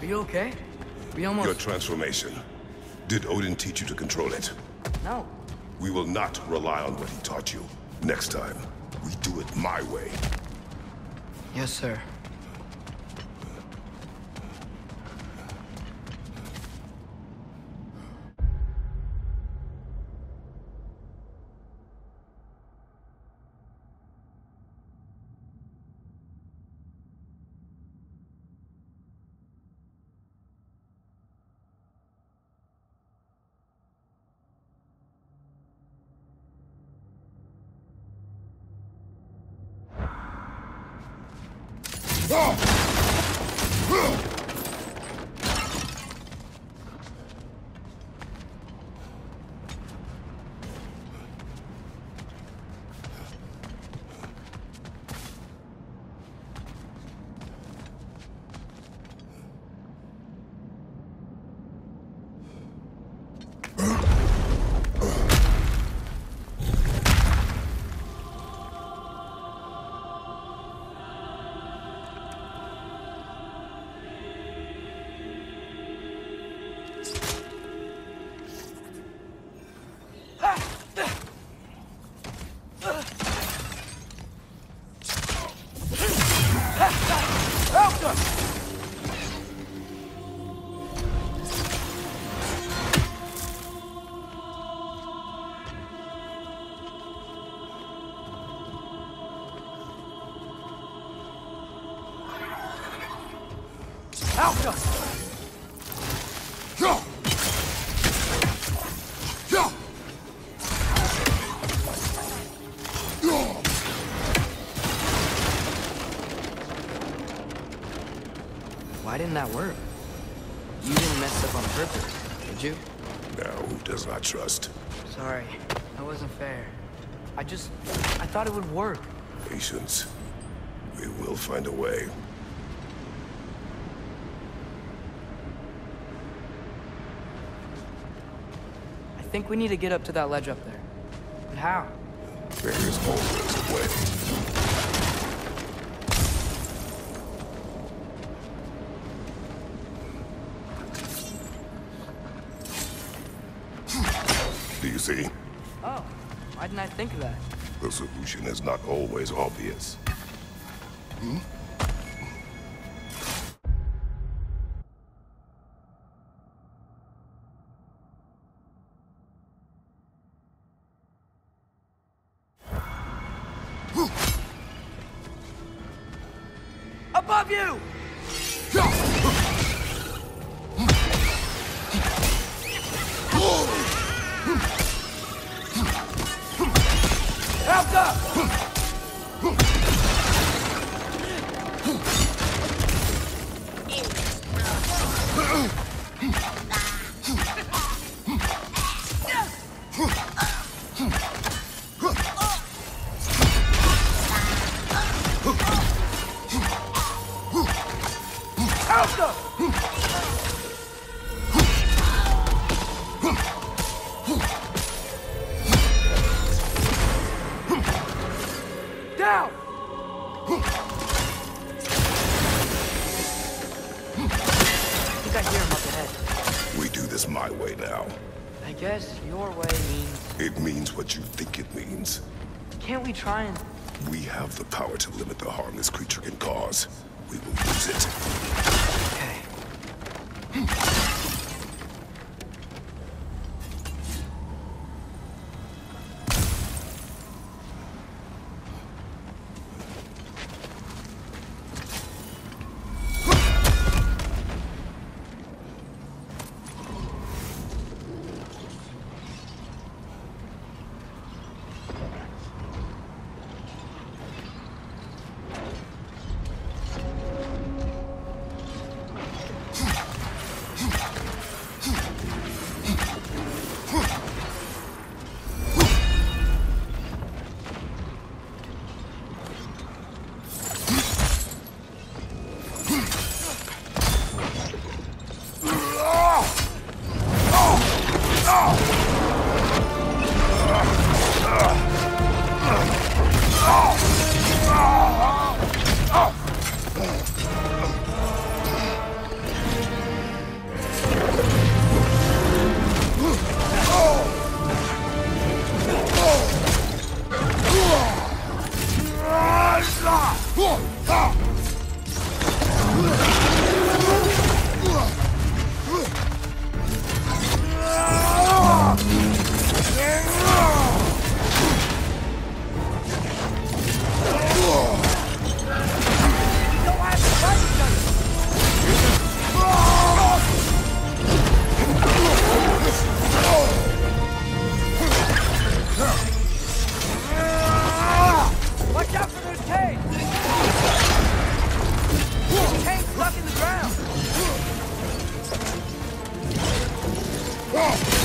Are you okay? We almost... Your transformation. Did Odin teach you to control it? No. We will not rely on what he taught you. Next time, we do it my way. Yes, sir. Alka! Why didn't that work? You didn't mess up on purpose, did you? Now, who does not trust? Sorry, that wasn't fair. I just... I thought it would work. Patience. We will find a way. Think we need to get up to that ledge up there. But how? There is always a way. Do you see? Oh, why didn't I think of that? The solution is not always obvious. Above you! It means what you think it means. Can't we try and... We have the power to limit the harm this creature can cause. We will use it. Okay. 大不大 Quick,